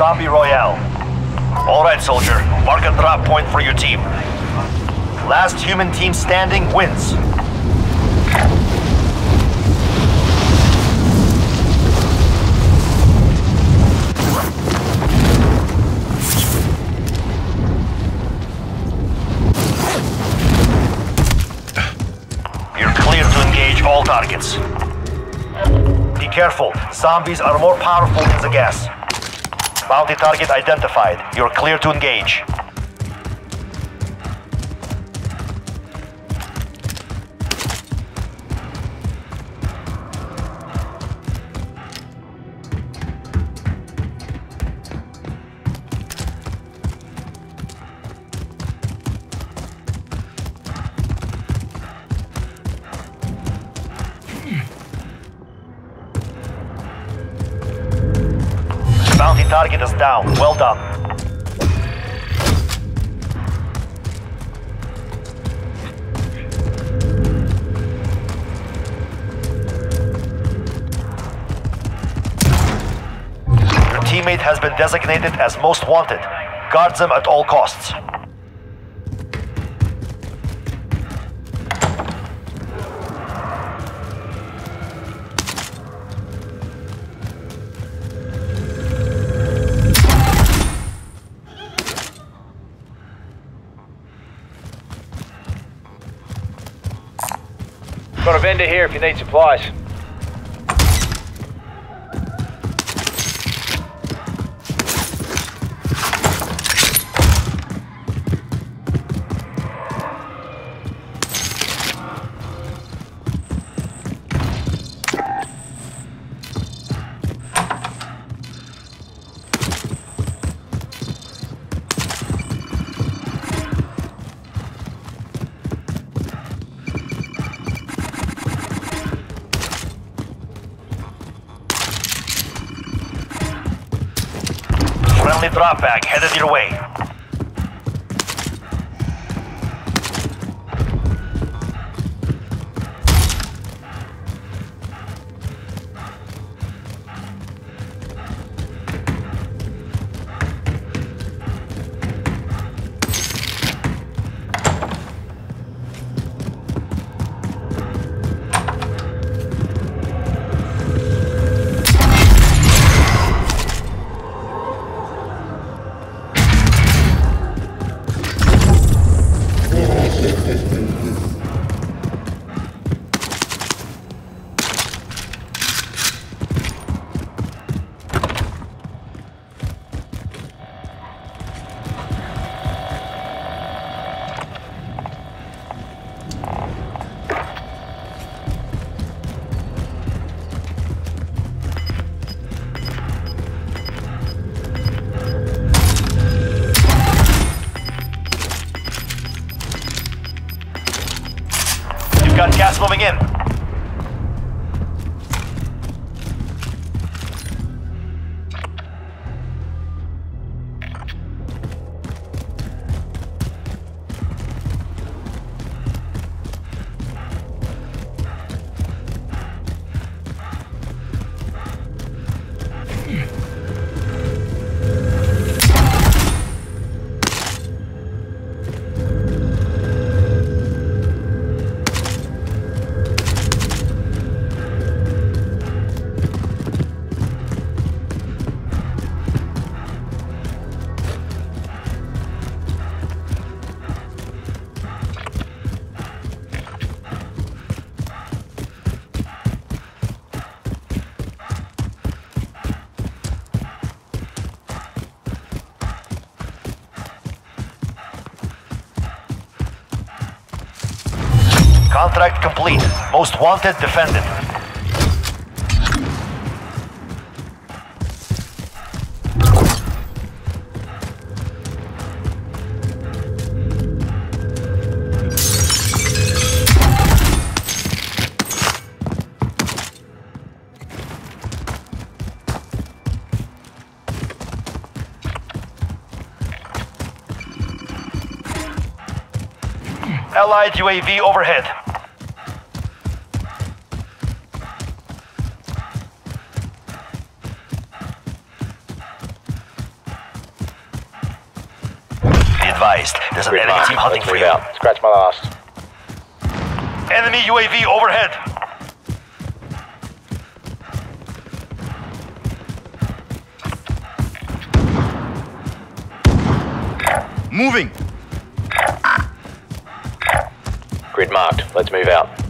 Zombie Royale. Alright, soldier. Mark a drop point for your team. Last human team standing wins. You're clear to engage all targets. Be careful. Zombies are more powerful than the gas. Bounty target identified. You're clear to engage. Target is down. Well done. Your teammate has been designated as most wanted. Guard them at all costs. Got a vendor here if you need supplies. Friendly drop bag headed your way. Moving in. Contract complete. Most wanted defended. Allied UAV overhead. Be advised, there's an enemy team hunting for you. Scratch my last. Enemy UAV overhead. Moving! Grid marked. Let's move out.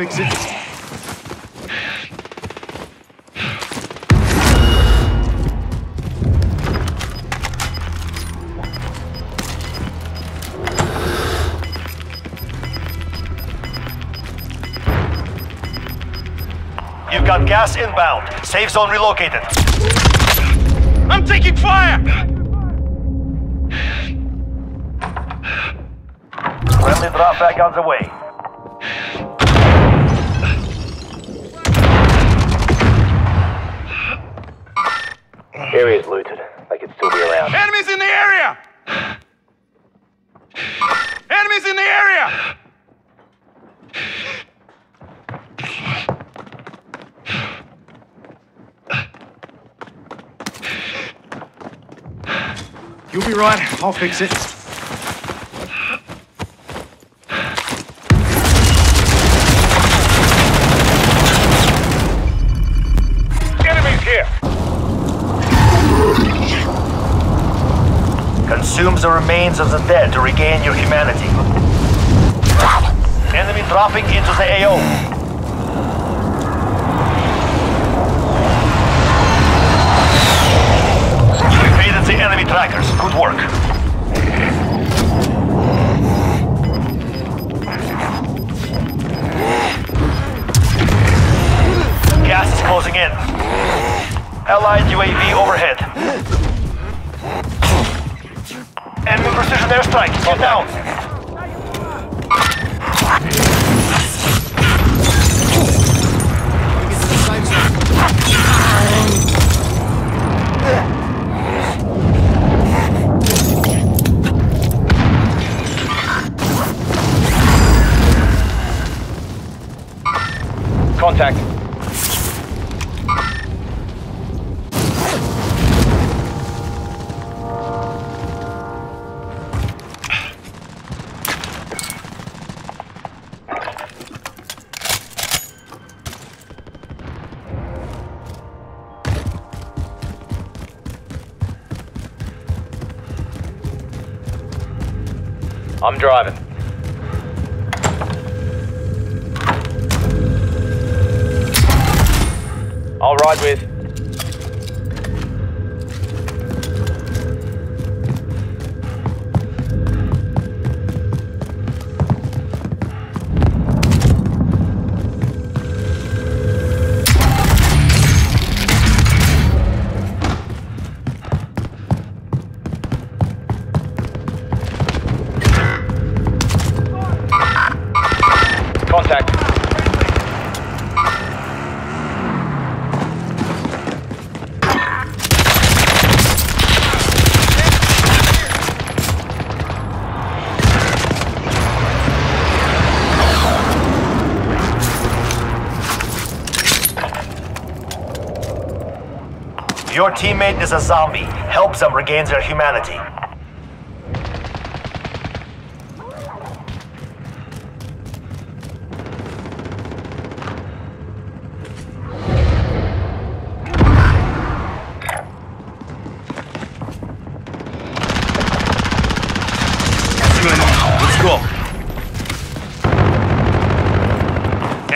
Fix it. You've got gas inbound. Safe zone relocated. I'm taking fire! Friendly drop back on the way. Area's looted. They could still be around. Enemies in the area! Enemies in the area! You'll be right. I'll fix it. Remains of the dead to regain your humanity. Enemy dropping into the AO. Contact. I'm driving. I'll ride with. Your teammate is a zombie. Help them regain their humanity. Let's go.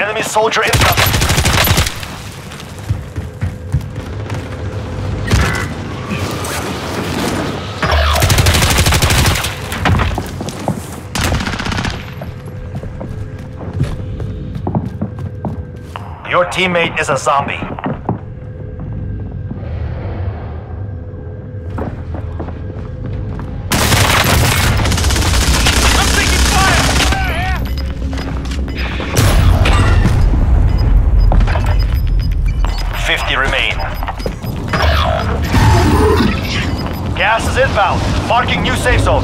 Enemy soldier incoming. Your teammate is a zombie. Fifty remain. Gas is inbound. Marking new safe zone.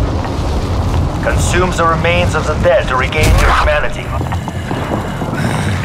Consumes the remains of the dead to regain your humanity.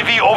UAV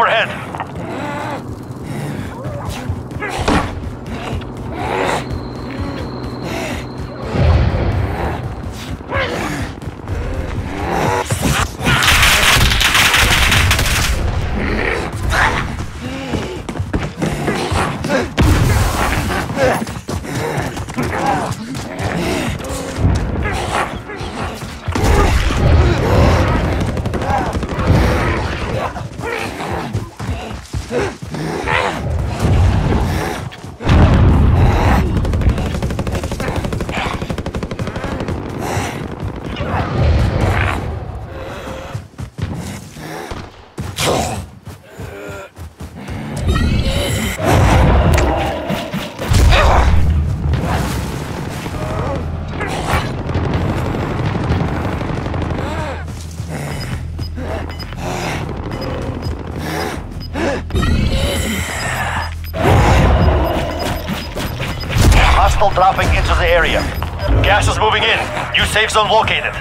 safe zone located.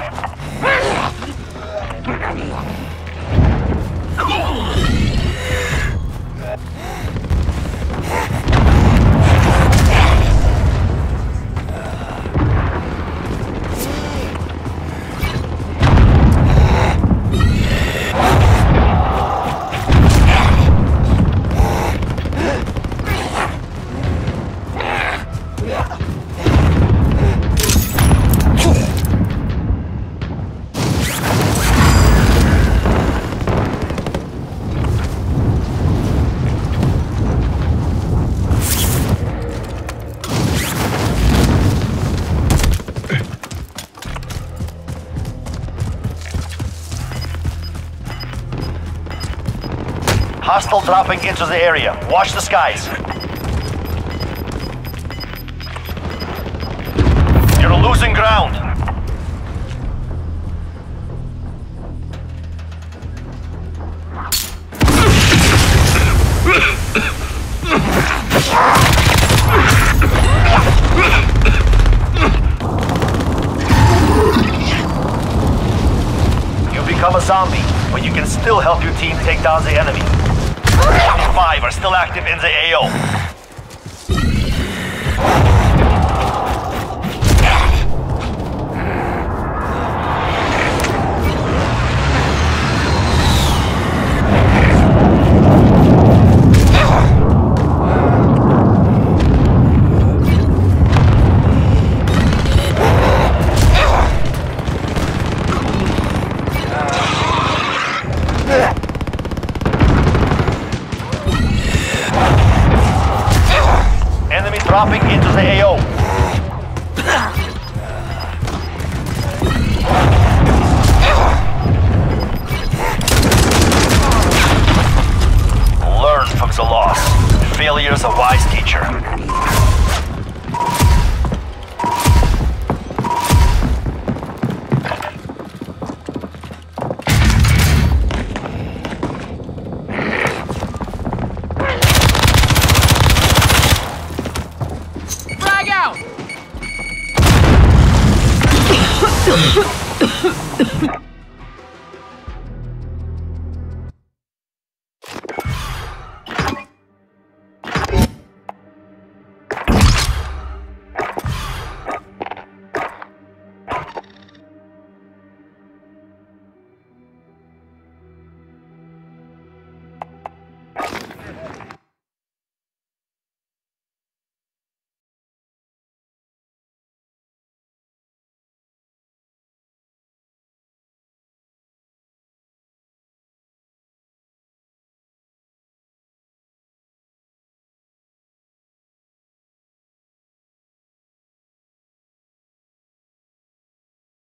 hostile dropping into the area. Watch the skies. You're losing ground. You become a zombie, but you can still help your team take down the enemy. Five are still active in the AO.